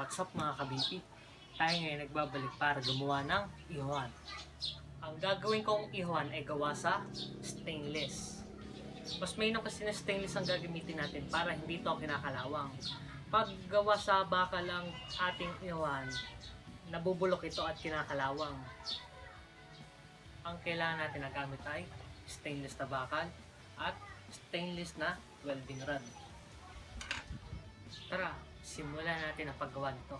what's up mga kabipi? Tayo ngayon nagbabalik para gumawa ng ihuan. Ang gagawin kong ihuan ay gawa sa stainless. Mas mainam kasi na stainless ang gagamitin natin para hindi ito kinakalawang. Pag gawa sa bakal ang ating ihuan, nabubulok ito at kinakalawang. Ang kailangan natin na gamit ay stainless na bakal at stainless na welding rod. Tara, simulan natin ang paggawa nito.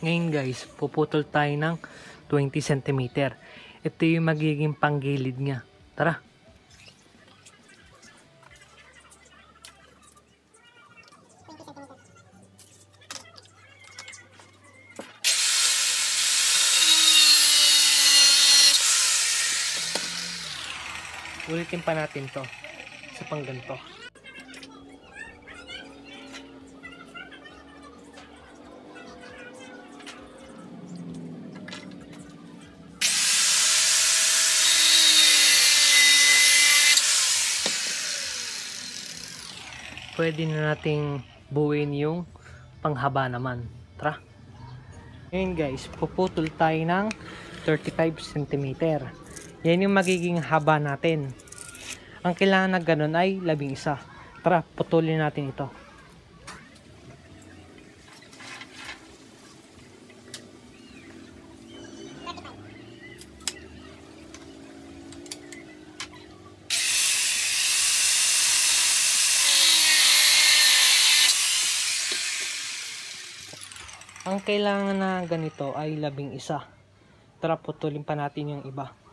Ngayon guys, puputol tayo ng 20 cm. Ito yung magiging panggilid niya. Tara! Ulitin pa natin to sa pangganto. Pwede na nating buuin yung panghaba naman. Tara! Ngayon guys, puputol tayo ng 35 cm. Yan yung magiging haba natin. Ang kailangan na ganun ay labing isa. Tara, putulin natin ito. Ang kailangan na ganito ay labing isa. Tara, putulin pa natin yung iba.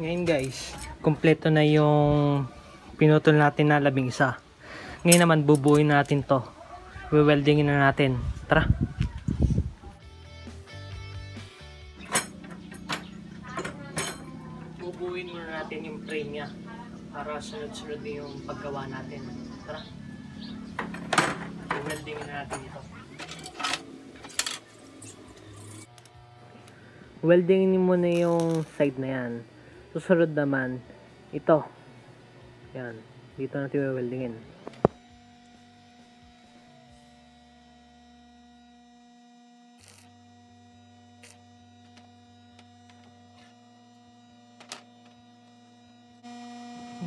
Ngayon guys, kompleto na yung pinutol natin na labing isa. Ngayon naman bubuin natin to. We-weldingin na natin. Tara. Bubuin muna natin yung frame niya para sunod-sunod yung paggawa natin. Tara. We-weldingin na natin ito. Weldingin mo na yung side na yan. Susunod naman, ito. Yan. Dito natin weldingin.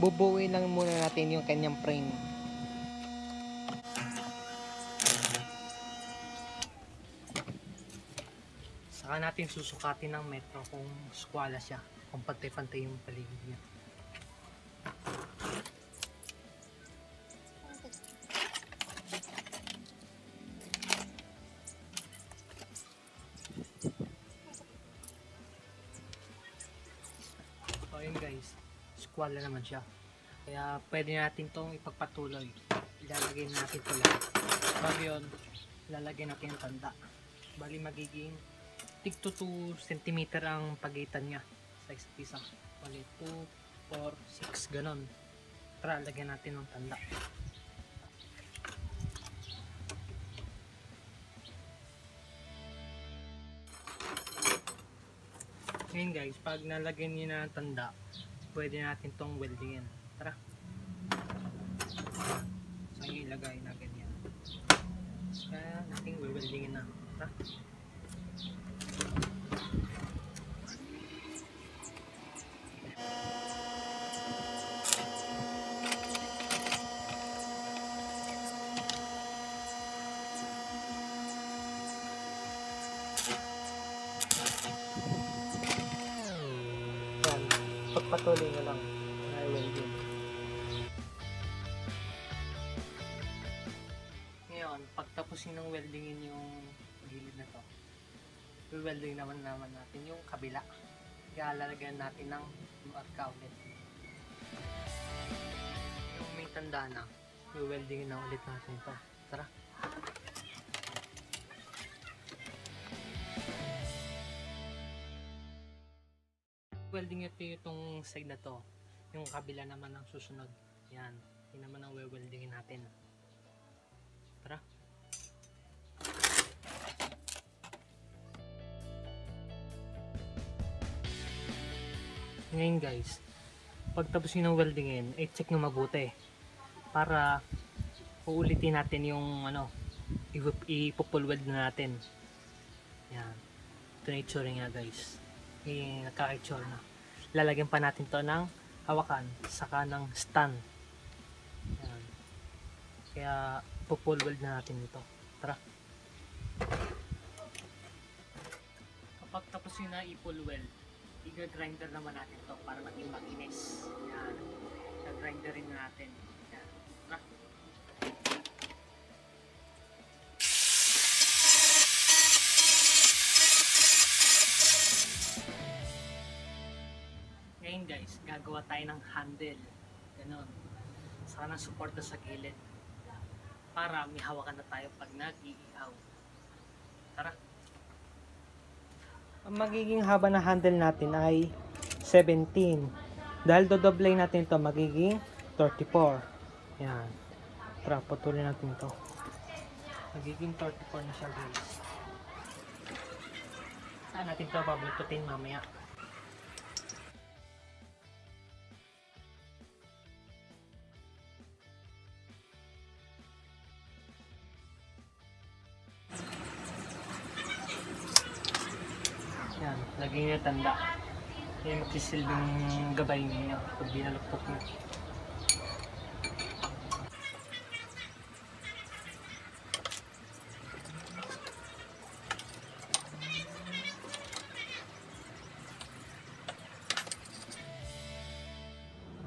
Bubuuin lang muna natin yung kanyang frame. Saka natin susukatin ng metro kung skwala siya. Kung pantay-pantay yung paligid niya. So yun guys, skwala naman siya. Kaya pwede natin tong ipagpatuloy. Ilalagay natin ito lahat. Bago yun, ilalagay natin yung tanda. Bali magiging tig to 2 cm ang pagitan niya sa isa't isa. Bali 2, 4, 6, ganon. Tara, lagyan natin ng tanda. Ngayon guys, pag nalagyan niyo na ng tanda, pwede natin tong weldingin. Tara. So, ilagay na ganyan. Kaya natin weldingin na. Tara. Pagpatuloy nyo lang. I will. Ngayon, pagtapusin ng weldingin yung gilid na to, welding naman naman natin yung kabila. Kaya lalagyan natin ng marka ulit. Yung may tanda na, weldingin na ulit natin to. Tara. Welding ito itong side na to. Yung kabila naman ang susunod. Yan. Yun naman ang weldingin natin. Tara. Ngayon guys, pagtapos nyo ng weldingin, ay check nyo mabuti. Para uulitin natin yung ano, ipup- ipupul weld na natin. Yan. Ito na itsura niya guys. Yung nakaka-itsura na. Lalagyan pa natin to ng hawakan, saka ng stand. Yan. Kaya pupul weld na natin ito. Tara. Kapag tapos yun na i-pull weld, i-grinder naman natin to para maging makinis. Yan. I-grinderin na natin. Tayo ng handle. Ganon. Saka ng suporta sa gilid. Para may hawakan na tayo pag nag-iihaw. Tara. Ang magiging haba ng handle natin ay 17. Dahil dodoblay natin ito, magiging 34. Yan. Tara, putulin natin ito. Magiging 34 na siya guys. Saan natin ito babalututin mamaya? Yan, lagyan niyo tanda. Yan magsisilbing gabay ninyo pag binaluktot niyo.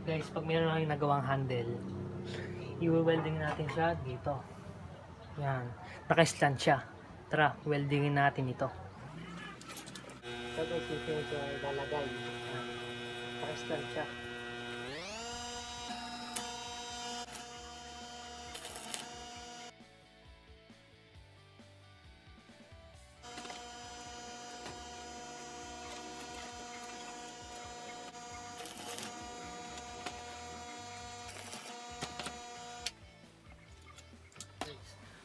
Guys, pag meron kayong nagawang handle, i-welding natin siya dito. Yan, naka-stand siya. Tara, weldingin natin ito. Tapos ito yung ilalagay. Pakistan siya.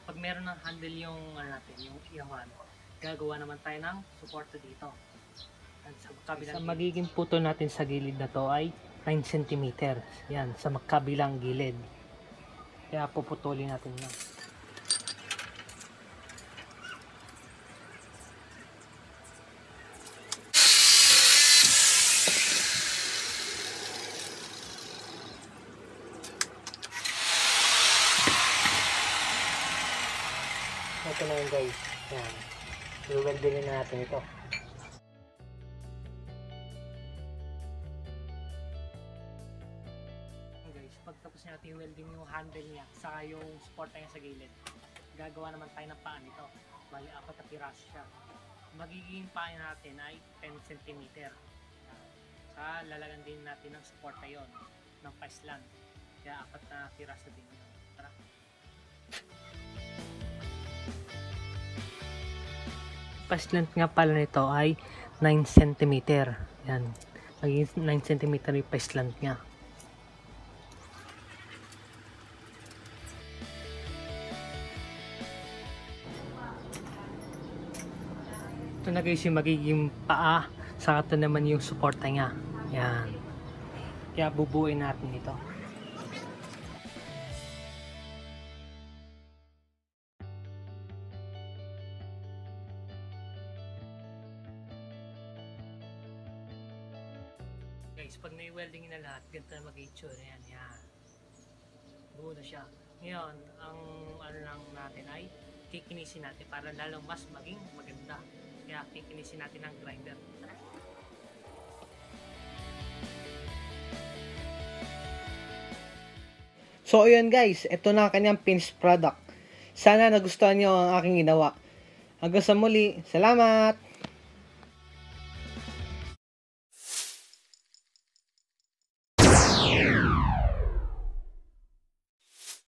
Pag meron ng handle yung ano natin, yung iyawan, gagawa naman tayo ng suporta dito. At sa kabilang sa magiging puto natin sa gilid na to ay 9 cm. Yan, sa magkabilang gilid. Kaya puputulin natin na. Ito na yun guys. Yan. I-weldingin na natin ito. Pagtapos natin welding yung handle niya, saka yung support niya sa gilid, gagawa naman tayo ng paa nito. Bali, apat na piraso siya. Magiging paa natin ay 10 cm. Sa lalagan din natin ng support na yun, ng paislan. Kaya apat na piraso din yun. Tara. Paislant nga pala nito ay 9 cm. Yan. Magiging 9 cm yung paislant niya. Ito na guys yung magiging paa. Saka ito naman yung suporta niya. Yan. Kaya bubuin natin ito. Guys, pag na-welding na lahat, ganito na mag-itsura yan. Yan. Buo na siya. Ngayon, ang ano lang natin ay kikinisin natin para lalong mas maging maganda. Kaya kikinisin natin ang grinder. So, ayun guys, ito na ang kanyang finished product. Sana nagustuhan nyo ang aking ginawa. Hanggang sa muli, salamat!